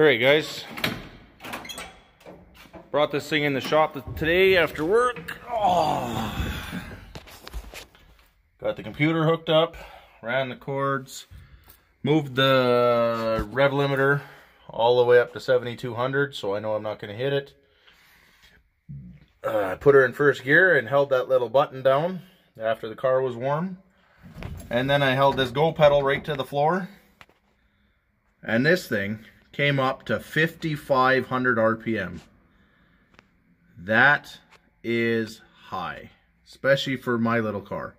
Alright guys, brought this thing in the shop today after work. Oh. Got the computer hooked up, ran the cords, moved the rev limiter all the way up to 7200 so I know I'm not going to hit it. Uh, put her in first gear and held that little button down after the car was warm. And then I held this go pedal right to the floor. And this thing came up to 5,500 RPM. That is high, especially for my little car.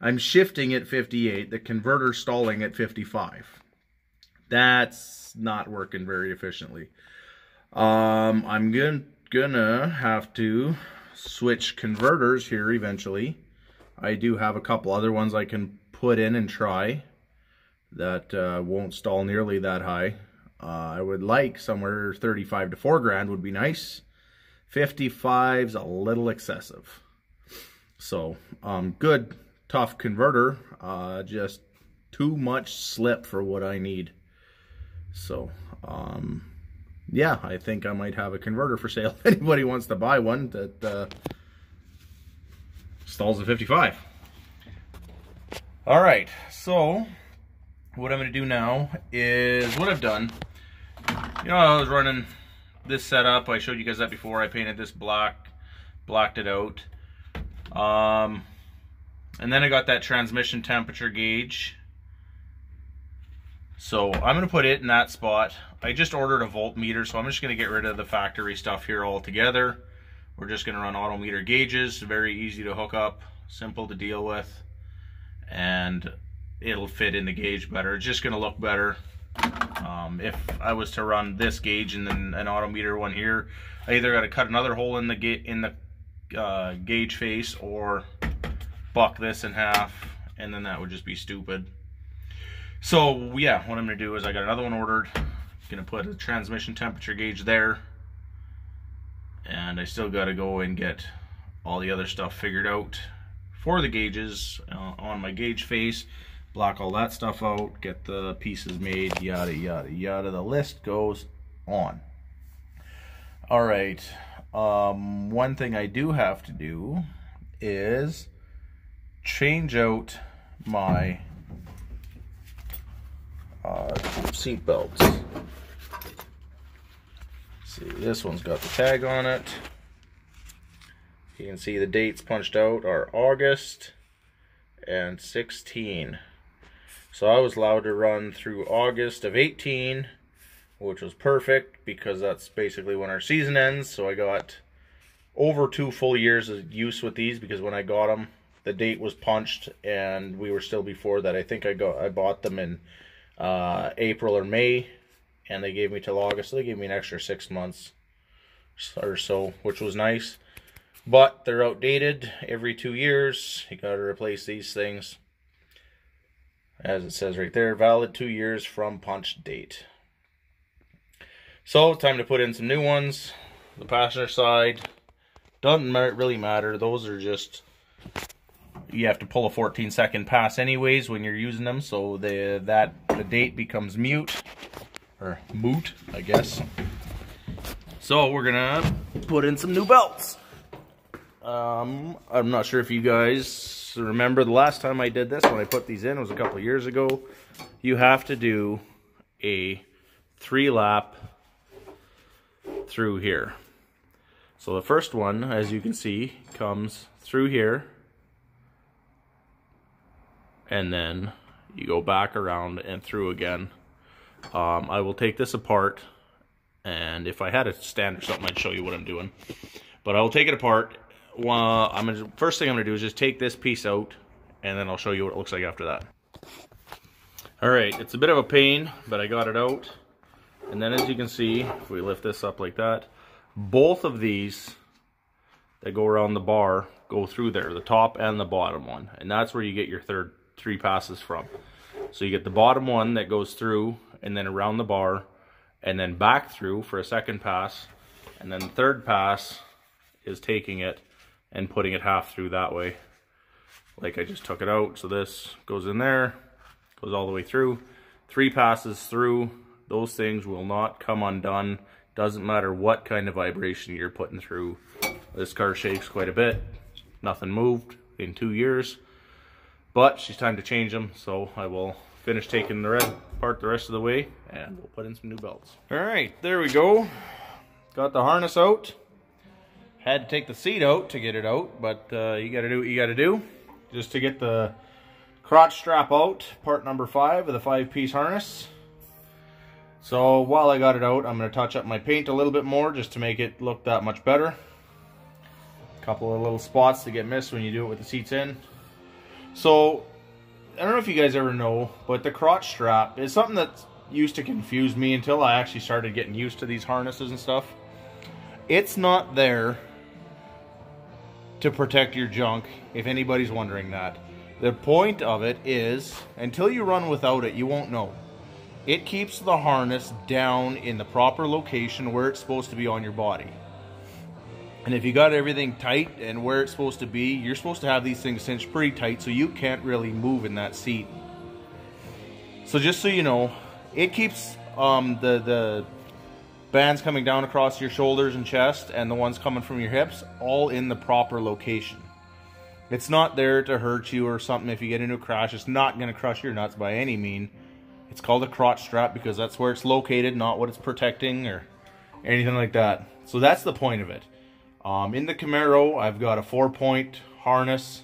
I'm shifting at 58, the converter stalling at 55. That's not working very efficiently. Um, I'm gonna, have to switch converters here eventually. I do have a couple other ones I can put in and try that uh, won't stall nearly that high. Uh, I would like somewhere 35 to 4 grand would be nice. 55's a little excessive. So, um, good, tough converter. Uh, just too much slip for what I need. So, um, yeah, I think I might have a converter for sale. If anybody wants to buy one that uh, stalls at 55. All right, so what I'm going to do now is what I've done. You know, I was running this setup. I showed you guys that before. I painted this black, blocked it out. Um, and then I got that transmission temperature gauge. So I'm going to put it in that spot. I just ordered a voltmeter, so I'm just going to get rid of the factory stuff here altogether. We're just going to run AutoMeter gauges. Very easy to hook up, simple to deal with. And it'll fit in the gauge better. It's just going to look better. Um, if I was to run this gauge and then an AutoMeter one here, I either got to cut another hole in the in the uh, gauge face or buck this in half, and then that would just be stupid. So yeah, what I'm gonna do is I got another one ordered. Gonna put a transmission temperature gauge there, and I still got to go and get all the other stuff figured out for the gauges uh, on my gauge face block all that stuff out, get the pieces made, yada, yada, yada. The list goes on. All right. Um, one thing I do have to do is change out my uh, seat belts. See, this one's got the tag on it. You can see the dates punched out are August and 16. So I was allowed to run through August of 18, which was perfect because that's basically when our season ends. So I got over two full years of use with these because when I got them, the date was punched and we were still before that. I think I got I bought them in uh, April or May, and they gave me till August. So they gave me an extra six months or so, which was nice. But they're outdated every two years. You got to replace these things as it says right there, valid two years from punch date. So, time to put in some new ones. The passenger side doesn't really matter. Those are just, you have to pull a 14 second pass anyways when you're using them. So the that the date becomes mute, or moot, I guess. So we're gonna put in some new belts. Um, I'm not sure if you guys remember the last time I did this, when I put these in, was a couple years ago. You have to do a three lap through here. So the first one, as you can see, comes through here. And then you go back around and through again. Um, I will take this apart. And if I had a stand or something, I'd show you what I'm doing. But I will take it apart well, I'm gonna, first thing I'm gonna do is just take this piece out and then I'll show you what it looks like after that. All right, it's a bit of a pain, but I got it out. And then as you can see, if we lift this up like that, both of these that go around the bar go through there, the top and the bottom one. And that's where you get your third three passes from. So you get the bottom one that goes through and then around the bar and then back through for a second pass. And then the third pass is taking it and putting it half through that way. Like I just took it out. So this goes in there, goes all the way through. Three passes through, those things will not come undone. Doesn't matter what kind of vibration you're putting through. This car shakes quite a bit. Nothing moved in two years. But she's time to change them, so I will finish taking the red part the rest of the way and we'll put in some new belts. All right, there we go. Got the harness out. Had to take the seat out to get it out, but uh, you gotta do what you gotta do. Just to get the crotch strap out, part number five of the five piece harness. So while I got it out, I'm gonna touch up my paint a little bit more just to make it look that much better. A couple of little spots to get missed when you do it with the seats in. So, I don't know if you guys ever know, but the crotch strap is something that used to confuse me until I actually started getting used to these harnesses and stuff. It's not there to protect your junk, if anybody's wondering that. The point of it is, until you run without it, you won't know. It keeps the harness down in the proper location where it's supposed to be on your body. And if you got everything tight and where it's supposed to be, you're supposed to have these things cinched pretty tight so you can't really move in that seat. So just so you know, it keeps um, the, the bands coming down across your shoulders and chest and the ones coming from your hips all in the proper location. It's not there to hurt you or something if you get into a crash. It's not going to crush your nuts by any mean. It's called a crotch strap because that's where it's located, not what it's protecting or anything like that. So that's the point of it. Um, in the Camaro, I've got a four-point harness.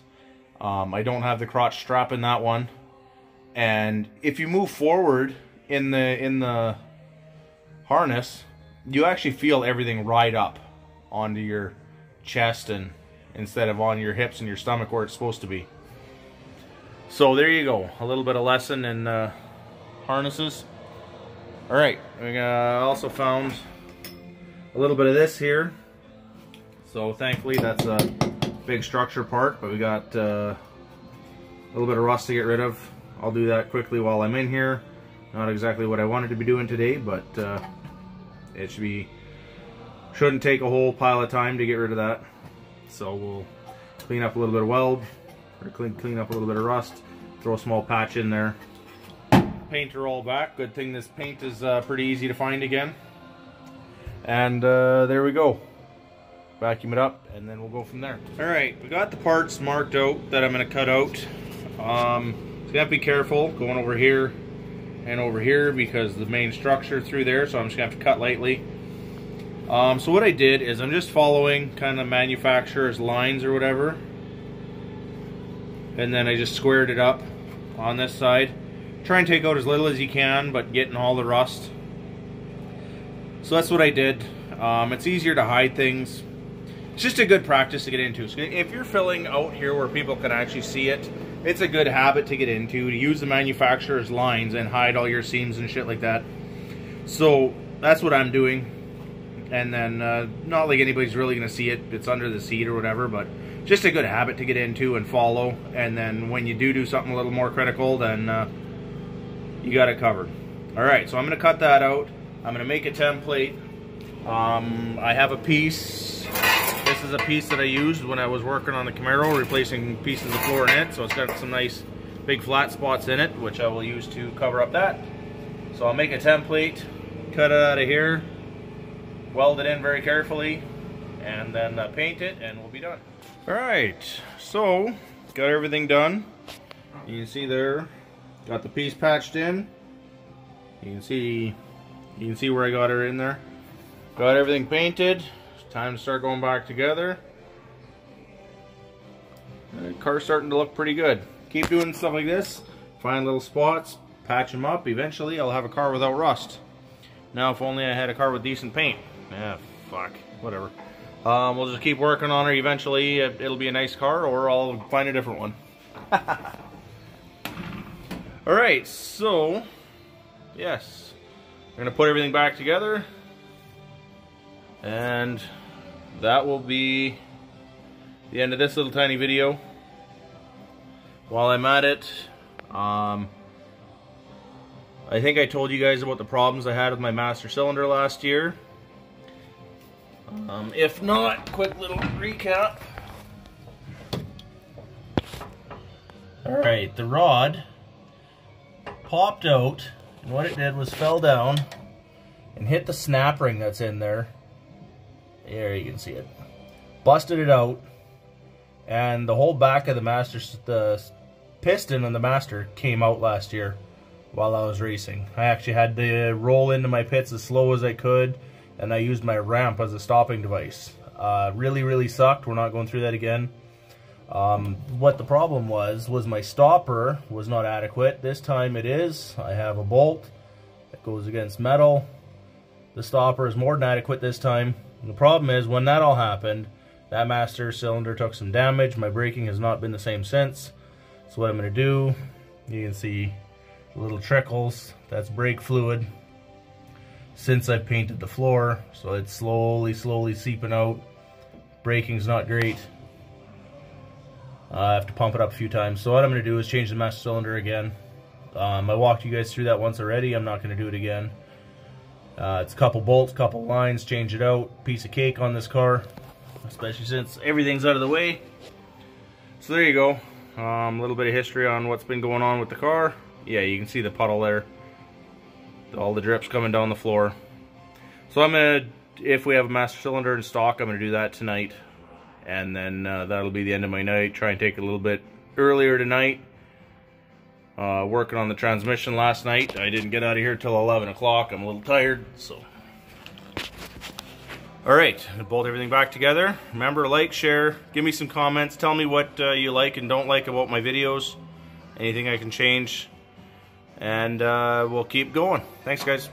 Um, I don't have the crotch strap in that one. And if you move forward in the in the harness, you actually feel everything ride up onto your chest and instead of on your hips and your stomach where it's supposed to be. So there you go, a little bit of lesson in uh, harnesses. All right, we uh, also found a little bit of this here. So thankfully that's a big structure part, but we got uh, a little bit of rust to get rid of. I'll do that quickly while I'm in here. Not exactly what I wanted to be doing today, but uh, it should be shouldn't take a whole pile of time to get rid of that. So we'll clean up a little bit of weld, or clean, clean up a little bit of rust, throw a small patch in there. Paint her all back. Good thing this paint is uh, pretty easy to find again. And uh, there we go vacuum it up, and then we'll go from there. All right, we got the parts marked out that I'm gonna cut out. Um, so you have to be careful going over here and over here because the main structure through there, so I'm just gonna have to cut lightly. Um, so what I did is I'm just following kind of manufacturer's lines or whatever. And then I just squared it up on this side. Try and take out as little as you can, but getting all the rust. So that's what I did. Um, it's easier to hide things it's just a good practice to get into. So if you're filling out here where people can actually see it, it's a good habit to get into, to use the manufacturer's lines and hide all your seams and shit like that. So that's what I'm doing. And then, uh, not like anybody's really going to see it, it's under the seat or whatever, but just a good habit to get into and follow. And then when you do do something a little more critical, then uh, you got it covered. Alright, so I'm going to cut that out. I'm going to make a template. Um, I have a piece this is a piece that I used when I was working on the Camaro, replacing pieces of floor in it. So it's got some nice big flat spots in it, which I will use to cover up that. So I'll make a template, cut it out of here, weld it in very carefully, and then uh, paint it, and we'll be done. All right, so got everything done. You can see there, got the piece patched in. You can see, you can see where I got it in there. Got everything painted. Time to start going back together. The car's starting to look pretty good. Keep doing stuff like this. Find little spots, patch them up. Eventually, I'll have a car without rust. Now, if only I had a car with decent paint. Yeah, fuck. Whatever. Um, we'll just keep working on her. Eventually, it'll be a nice car, or I'll find a different one. Alright, so, yes. We're going to put everything back together. And that will be the end of this little tiny video. While I'm at it, um, I think I told you guys about the problems I had with my master cylinder last year. Um, if not, quick little recap. Alright, the rod popped out And what it did was fell down and hit the snap ring that's in there. There you can see it. Busted it out. And the whole back of the master, the piston on the master came out last year while I was racing. I actually had to roll into my pits as slow as I could and I used my ramp as a stopping device. Uh, really, really sucked. We're not going through that again. Um, what the problem was, was my stopper was not adequate. This time it is. I have a bolt that goes against metal. The stopper is more than adequate this time. And the problem is, when that all happened, that master cylinder took some damage. My braking has not been the same since. So what I'm going to do, you can see little trickles. That's brake fluid since I've painted the floor. So it's slowly, slowly seeping out. Braking's not great. Uh, I have to pump it up a few times. So what I'm going to do is change the master cylinder again. Um, I walked you guys through that once already. I'm not going to do it again. Uh, it's a couple bolts, couple lines, change it out. Piece of cake on this car, especially since everything's out of the way. So there you go. Um, a little bit of history on what's been going on with the car. Yeah, you can see the puddle there. All the drips coming down the floor. So I'm going to, if we have a master cylinder in stock, I'm going to do that tonight. And then uh, that'll be the end of my night. Try and take a little bit earlier tonight. Uh, working on the transmission last night. I didn't get out of here till 11 o'clock. I'm a little tired, so. All right, bolt everything back together. Remember, like, share, give me some comments. Tell me what uh, you like and don't like about my videos. Anything I can change. And uh, we'll keep going. Thanks, guys.